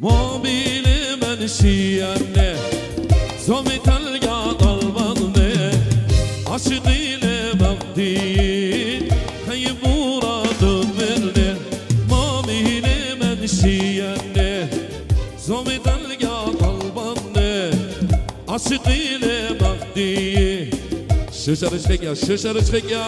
mobili menşiyenle Zomitel ya dalvanne Aşık ile bakti Kayıp muradım verdi Mobili menşiyenle Zomitel ya dalvanne Aşık ile bakti Şöşer içmek ya, şöşer içmek ya.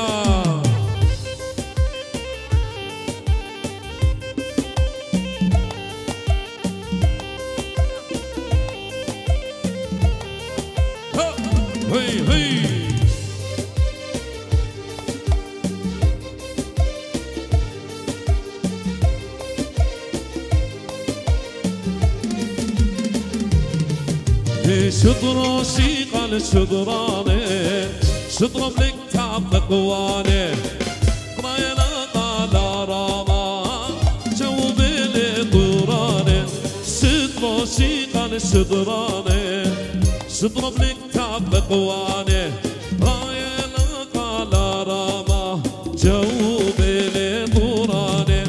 شطراني شطرة بلك تعب قواني قراينا قال راما جو بلي طوراني شطراشي قال شطراني شطرة بلك تعب قواني راينا قال راما جو بلي طوراني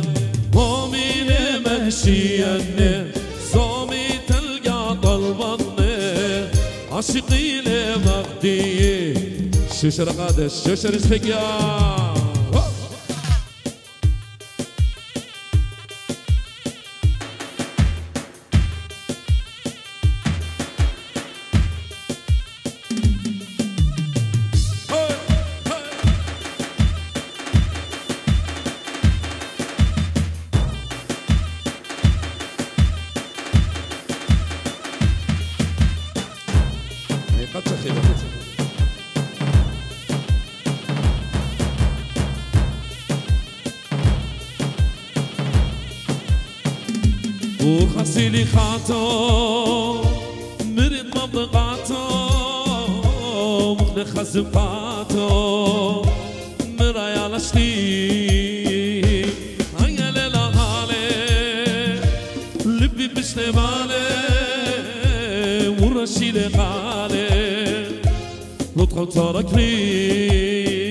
قومي لمهشيني صومي تلقى طلبني عاشقي لمغدي ششر قادش ششر سفقيا بشتي بالي ورشيلي غالي نطق تركني لو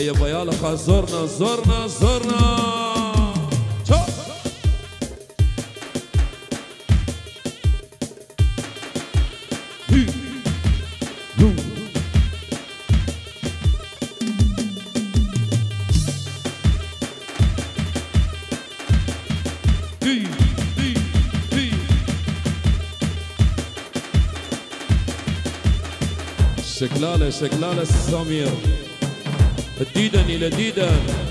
أي بيالك زرنا زرنا زرنا شكلاله شكلاله السمير هي. هي. هي. شكلالة شكلالة سمير الديدن إلى ديدن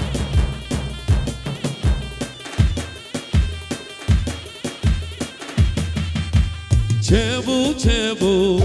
چبو چبو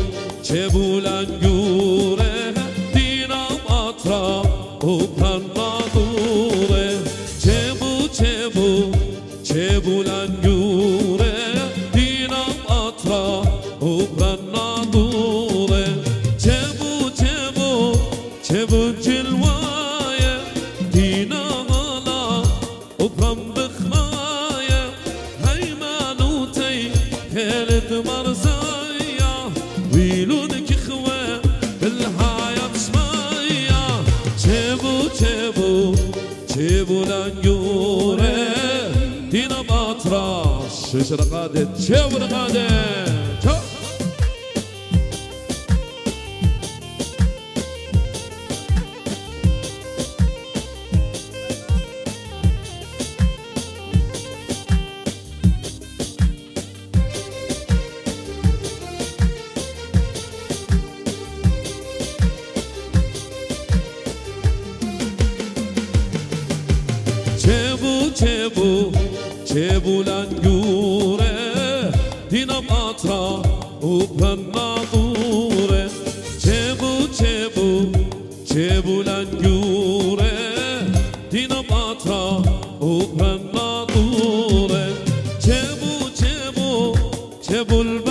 Çevre kadet, çevre. bul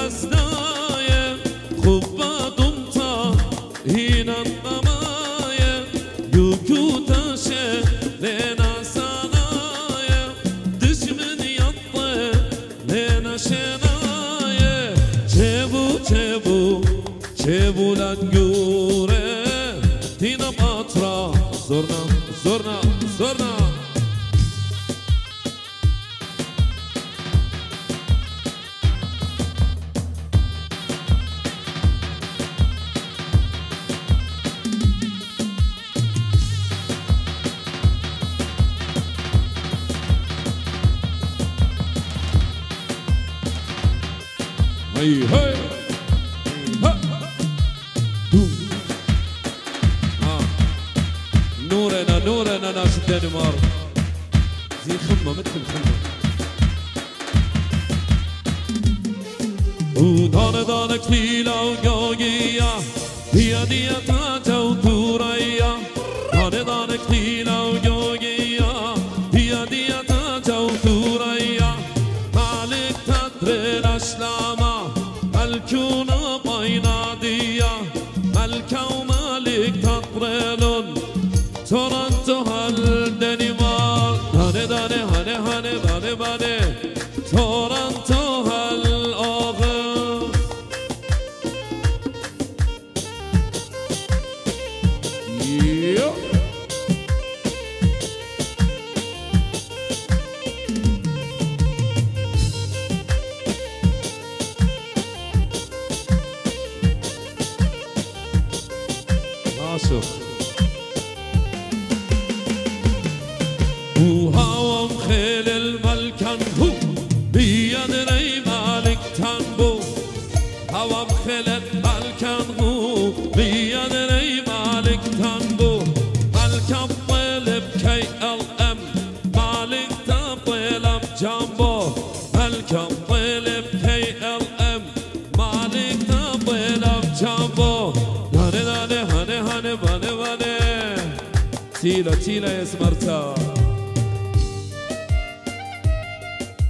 تيلا تيلا يا سمرتا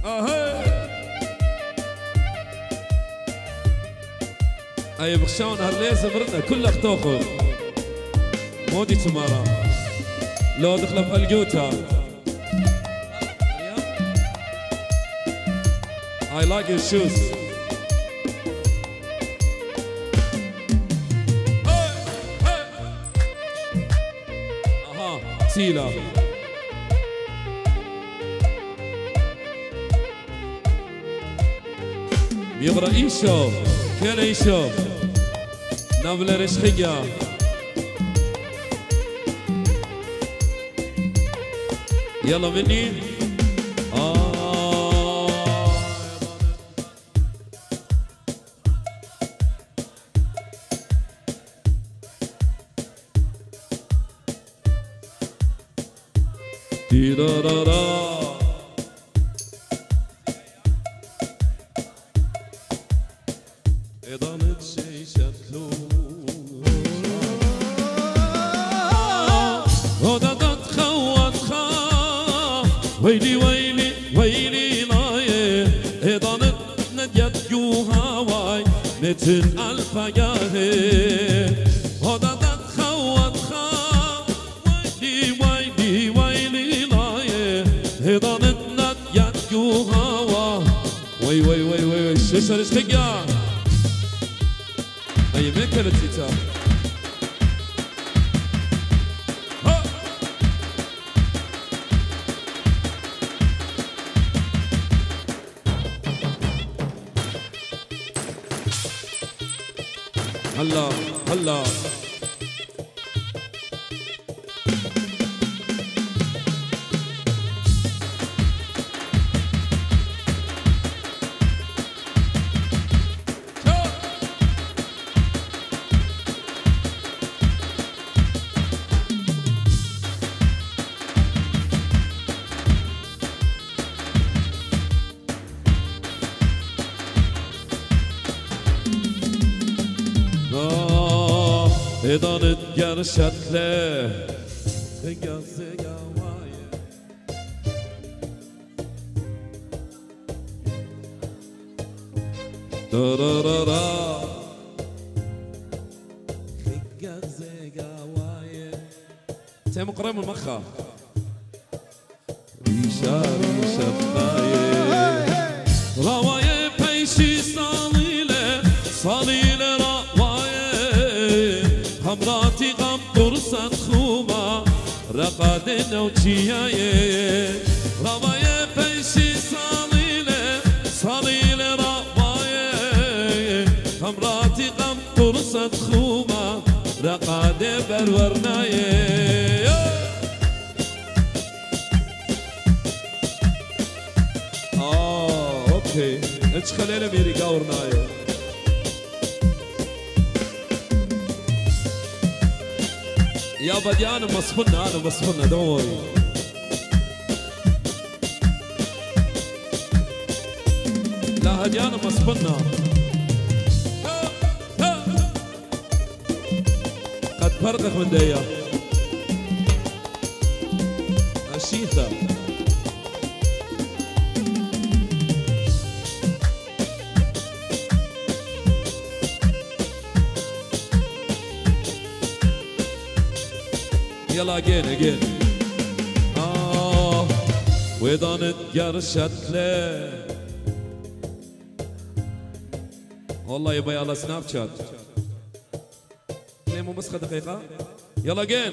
أهي. أي بخشاون هرليز مرنا كل اختوخو مودي تمارا. لو دخل في الجوتا. I like your shoes. وتيلة بيغرا إيشوب كان إيشوب نابل نعم رشخية يلا مني. دي دا دا دا. ضمت شي شكلون هودا تتخوت خاف ويلي ويلي ويلي نايه ضمت نديت يو هواي مثل الفجاي إذا نتقرشت له تقصي قوايا درررا تقصي قوايا تيمو قريم المخا رقادنا وجيايه رواية بيشي صاليله صاليله رواية. حمراتي غم قرصة خوما رقادة برورناية. آه أوكي. إيش خلينا ميري قاورنايا يا بدي أنا مصفنا انا مصفنا دوري لا هدي انا مصفنا قد فرقك من ديا يلا اجين اجين آه وإذا نتقرشت له والله يبا يلا سناب شات. ليه مو مسخة دقيقة؟ يلا اجين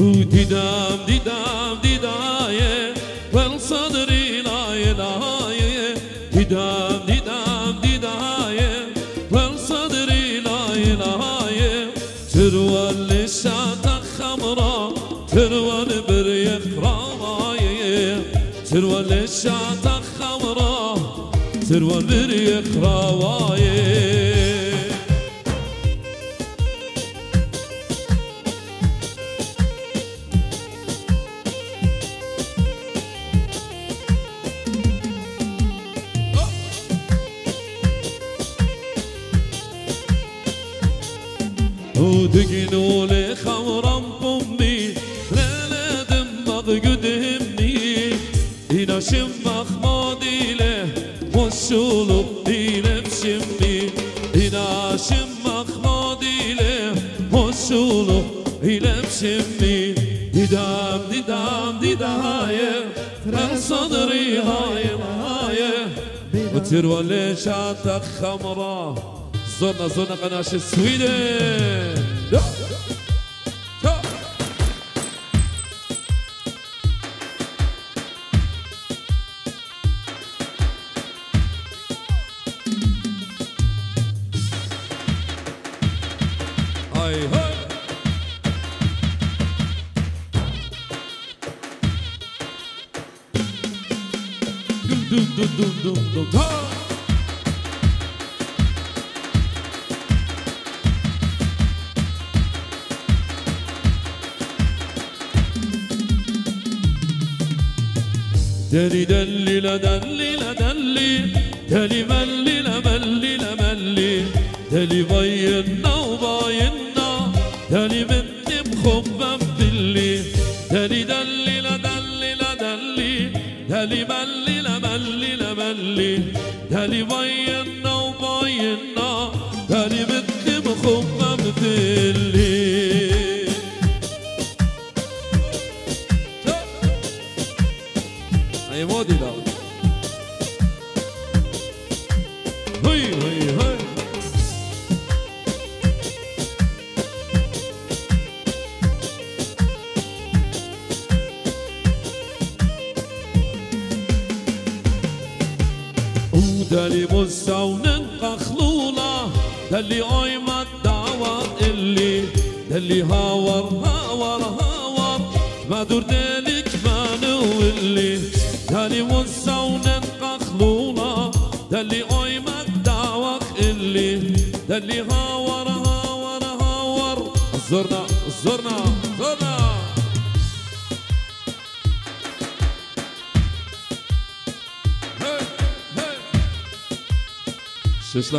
Ooh, dee dum, dee dum, dee فرح صدري هاي هاي. وتروى ليش عتق خمره زرنا زرنا قناش السويدن دلي دلي لا دلي لا دلي دلي ملي لملي لملي دلي بينا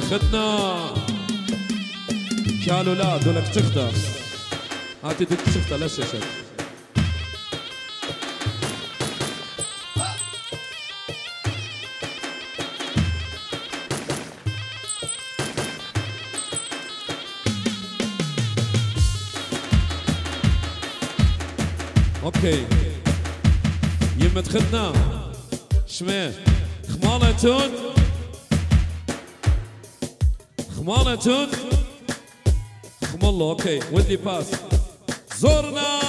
شو سلختنا قالوا لا دولك تخدع هاتي دك تخدع لا شاشة أوكي. يمة خدنا شمال خمالتون خمالتون خم الله اوكي ودي باس زرنا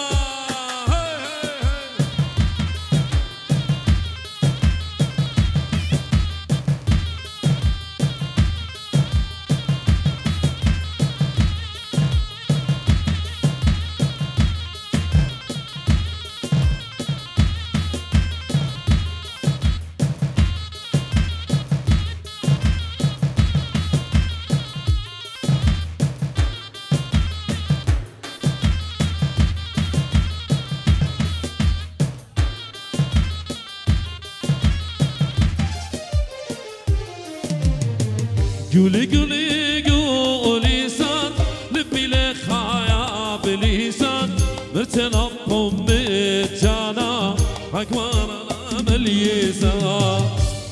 لك يا بليسان متنقم بالجانا أكبر مليسا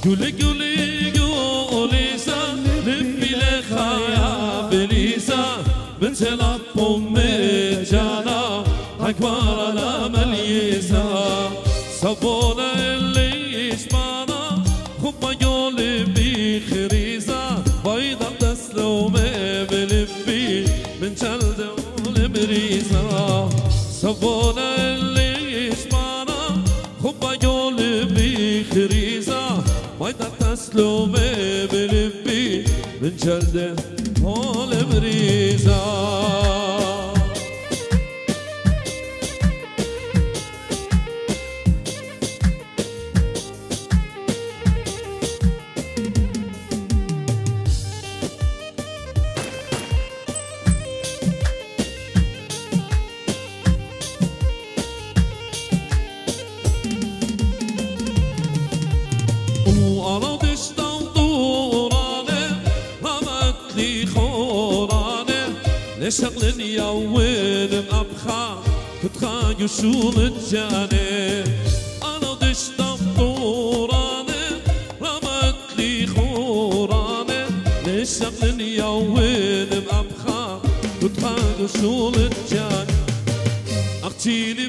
قولي قولي قولي سان لبي لك يا بليسان متنقم بالجانا أكبر مليسا صبونا خونه لیش مانا خوب یول بی خریزا مایدا تسلوم بلبی من جلد حال بریزا دشتم دورانه رمت لي خورانه لشغل يوين أبخا كتخا يشوم الجانه أنا دشتم دورانه رمت لي خورانه لشغل يوين أبخا كتخا يشوم الجانه أختي لي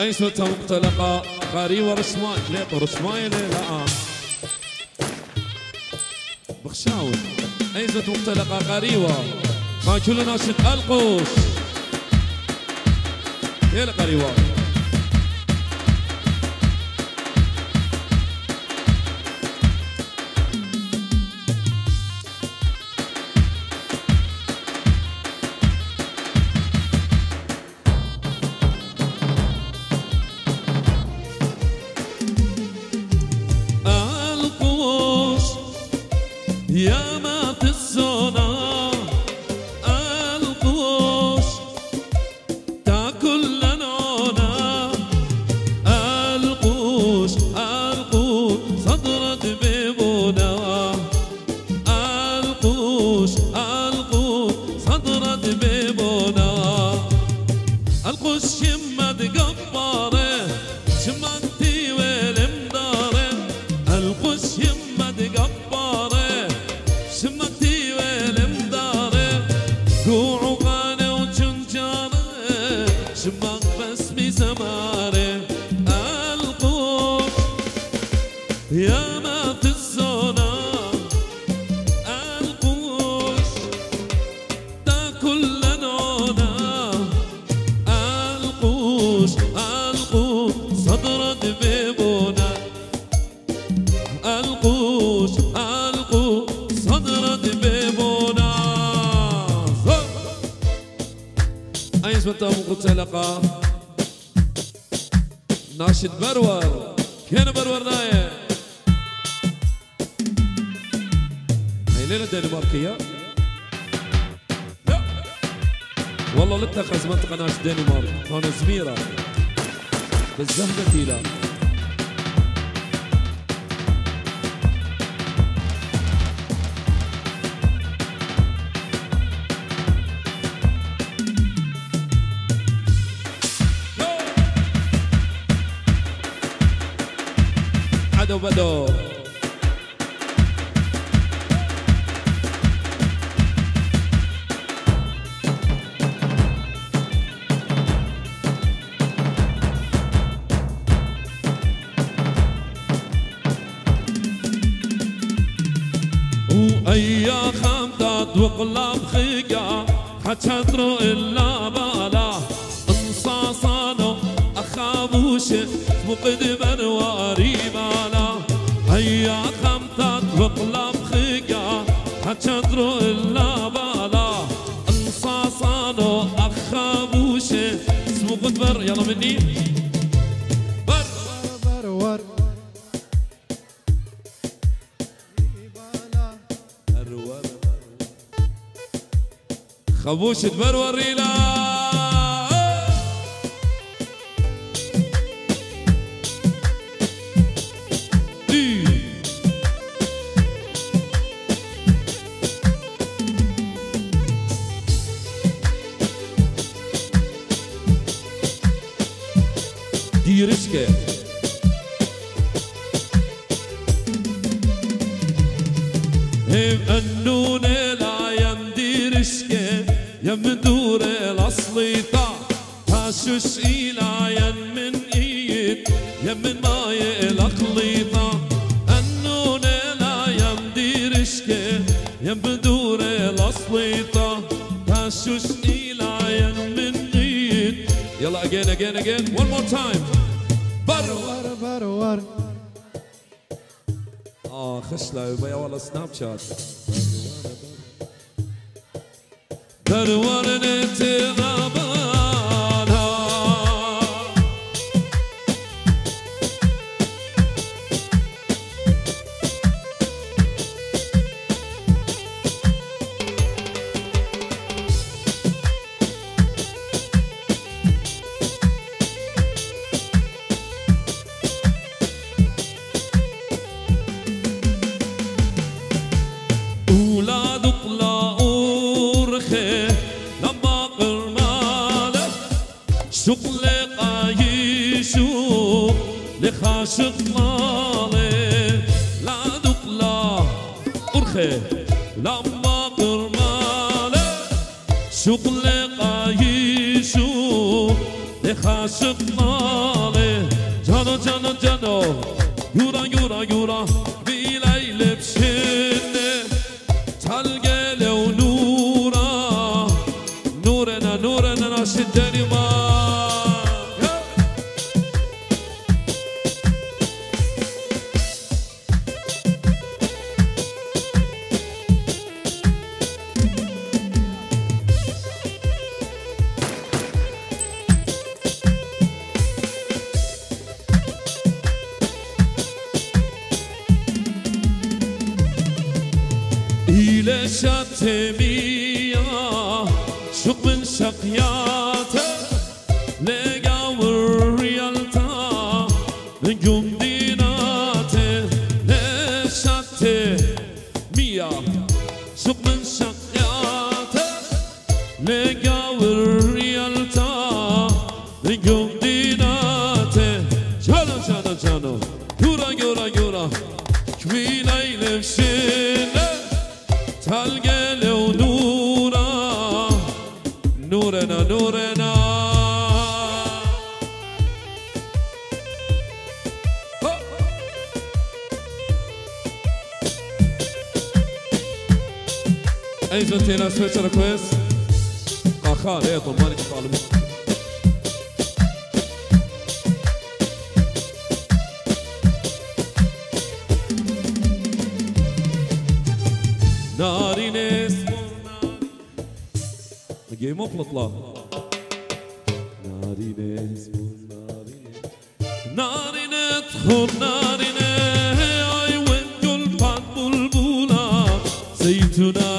أي أيس تنطلقا قريوة رسمان ليط رسمان ليلة بخشاون أيس تنطلقا. قريوة ما كل ناشد القوس. يا قريوة do, do, وش تبروى each. 生活。نشات مياه شق من شقياته Darine smorna Nagijemo plotla Narine smorna Narine tchor narine Ay wen gul pan bulbula Zeytuna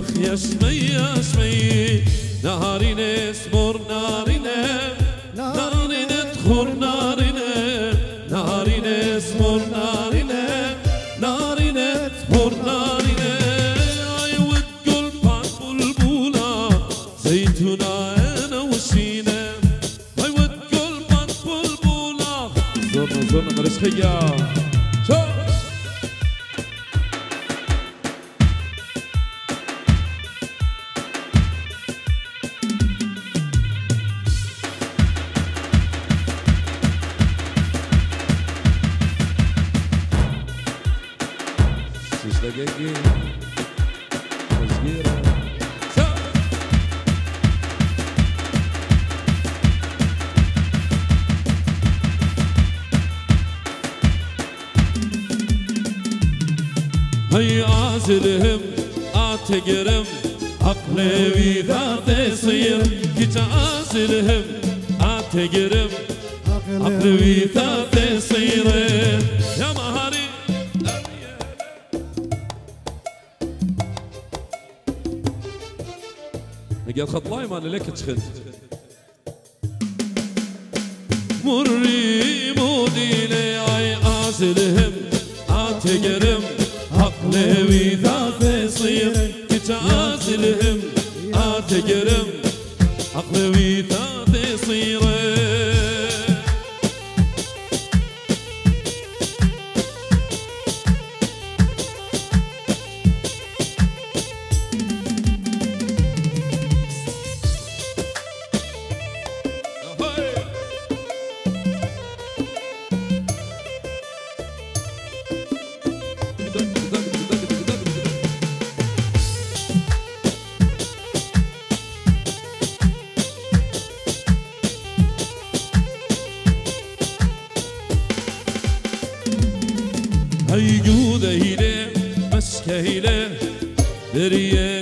آخ يشمي يشمي نهاري نسمر نارينا ناري ندخر نارينا نهاري نسمر نارينا ناري ندخر نارينا اي وتقول بان بلبولا زيتونا انا وشينا اي وتقول بان بلبولا زورنا زورنا مرسخيه عقلي بذات يصير يا مهاري لقيت خط لايم انا ليك تشخل مري مودي لي اي ازلهم اتقرم عقلي وذات يصير كتازلهم اتقرم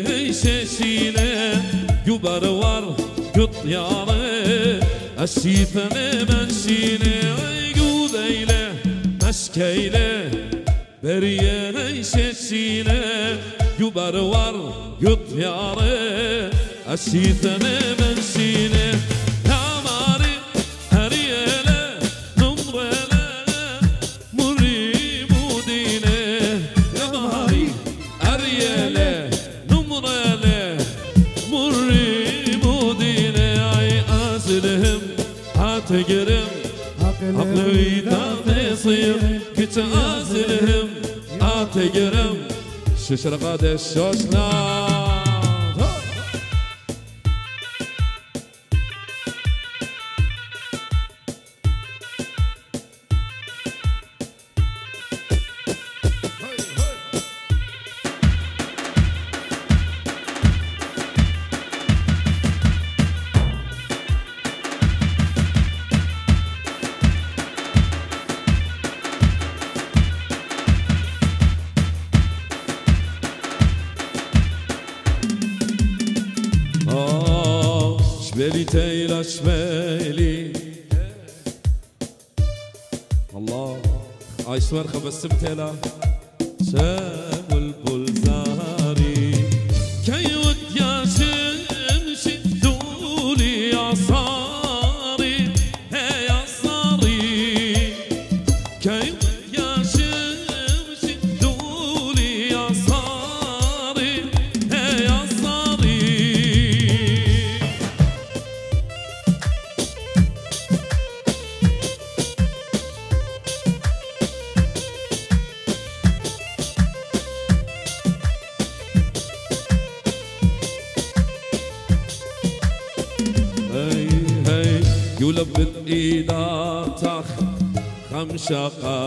هيششيله جبر ور قط يارة الشيفة منشيله هيجود هيله مسكه هيله دريه هيششيله جبر ور قط يارة الشيفة Σε σελγάδες σους. ثابت إلى شمالي. الله. عايش مرخب السبت إلى شمالي shaka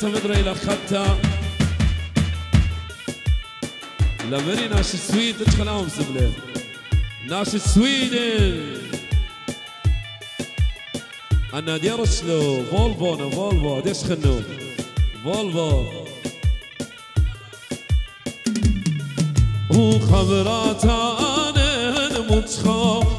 تنتظر إلى خدتها لا فيري ناش السويد تدخل امس بلاد ناش السويدن أنا دير سلو فولفو أنا فولفو ديش خنو فولفو وخبراتها أنا متخاف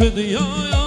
With the oil.